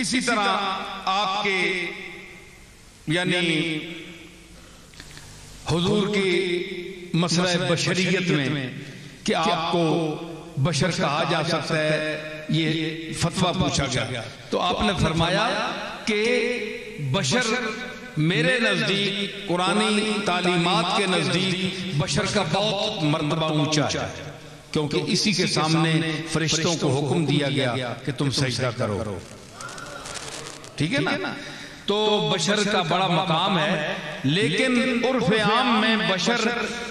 इसी तरह आपके यानी हुजूर के मसला बशरियत में कि आपको बशर कहा जा सकता है ये फतवा पूछा गया। तो आपने फरमाया कि बशर मेरे नज़दीक कुरानी तालीमात के नज़दीक बशर का बहुत मरतबा ऊँचा है। क्योंकि इसी के सामने फरिश्तों को हुक्म दिया गया कि तुम सजदा करो। ठीक है ना? तो बशर का बड़ा मकाम है लेकिन उर्फ़ आम में बशर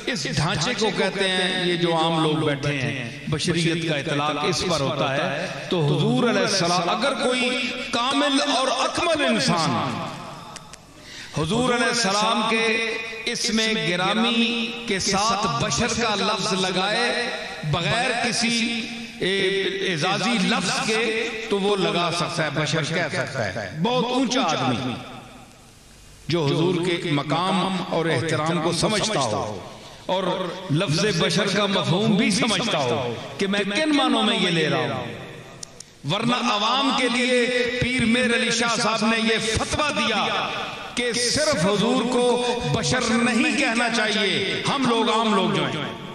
इस ढांचे को कहते हैं ये जो आम लोग बैठे हैं बशरियत का इतलाक इस पर होता है तो हुजूर सलाम अगर कोई कामिल और अकमल इंसान हुजूर सलाम के इसमें गिरामी के साथ बशर का लफ्ज लगाए बगैर किसी एजाजी लफ्ज के तो वो लगा सकता है बशर कह सकता है। बहुत ऊँचा आदमी जो हुजूर के मकाम और एहतराम को समझता हो। और लफ्ज बशर का मफहूम भी समझता हो कि मैं किन मानों में ये ले रहा हूँ? वरना आवाम के लिए पीर मेर अली शाह साहब ने ये फतवा दिया कि सिर्फ़ हुजूर को बशर नहीं कहना चाहिए। हम लोग आम लोग जो हैं।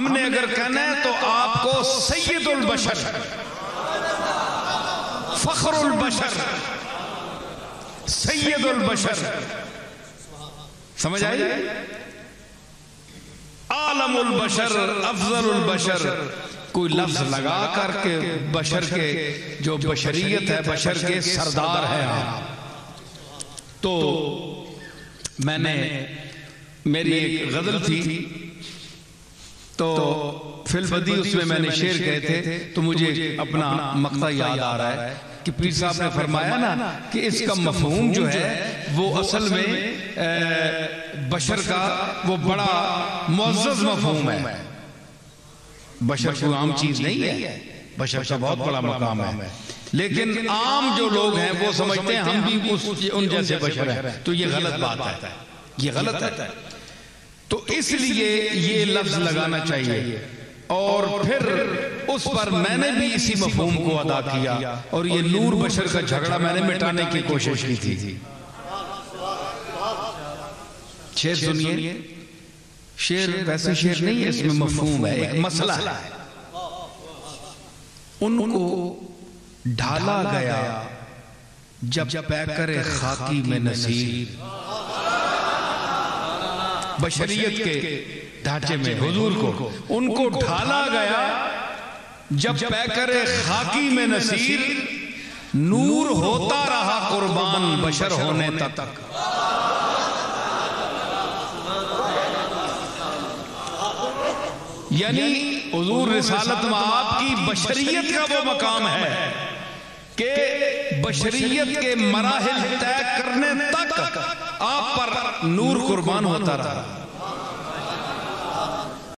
हमने अगर कहना है तो आपको सैयदुल बशर फखरुल बशर सैयदुल बशर। समझ आई आलमुल बशर अफजलुल बशर। कोई लफ्ज लगा करके बशर के जो बशरियत है बशर के सरदार है आप। तो मैंने मेरी एक गज़ल थी। तो फिलबदी उसमें मैंने शेर कहे थे तो मुझे अपना मकता याद आ रहा है कि पीर साहब ने फरमाया ना कि इसका मफहूम जो है वो असल में बशर का वो बड़ा मुआज मफहूम है। बशर कोई आम चीज़ नहीं है। बशर का बहुत बड़ा मकाम है। लेकिन आम जो लोग हैं वो समझते हैं हम भी उन जैसे बशर हैं। तो ये गलत बात है। ये गलत है। तो इसलिए ये लफ्ज लगाना चाहिए। और फिर उस पर मैंने भी इसी मफहूम को अदा किया। और ये नूर बशर का झगड़ा मैंने मिटाने की कोशिश की थी। शेर सुनिए। शेर वैसे शेर नहीं है इसमें मफहूम है एक मसला है। उनको ढाला गया जब जब पैकर खाकी में नसीर। बशरियत के ढांचे में हुजूर को उनको ढाला गया जब पैकर खाकी में नसीर नूर होता रहा कुर्बान बशर होने तक। यानी हुजूर रिसालत में आपकी बशरियत का वो मकाम है कि बशरियत के मराहल तय करने तक आप पर नूर कुर्बान होता रहा।